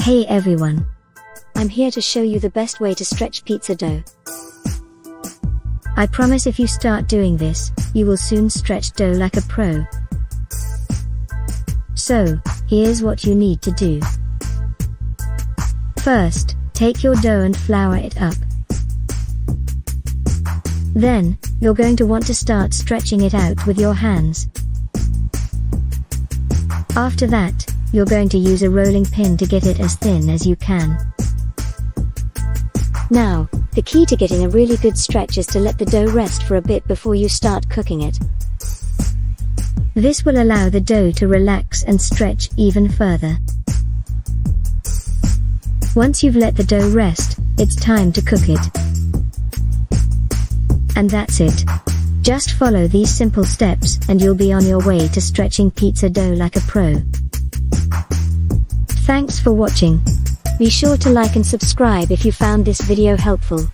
Hey everyone. I'm here to show you the best way to stretch pizza dough. I promise if you start doing this, you will soon stretch dough like a pro. So, here's what you need to do. First, take your dough and flour it up. Then, you're going to want to start stretching it out with your hands. After that, you're going to use a rolling pin to get it as thin as you can. Now, the key to getting a really good stretch is to let the dough rest for a bit before you start cooking it. This will allow the dough to relax and stretch even further. Once you've let the dough rest, it's time to cook it. And that's it. Just follow these simple steps and you'll be on your way to stretching pizza dough like a pro. Thanks for watching. Be sure to like and subscribe if you found this video helpful.